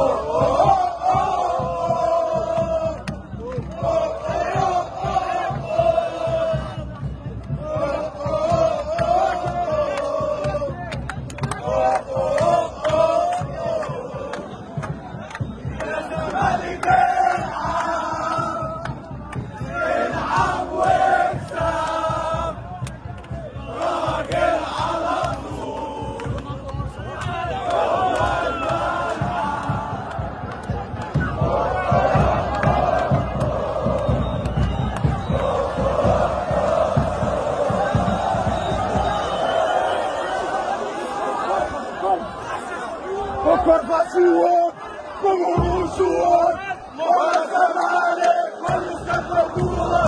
Oh, oh. suor, como um suor, mora a maré, quando se procura,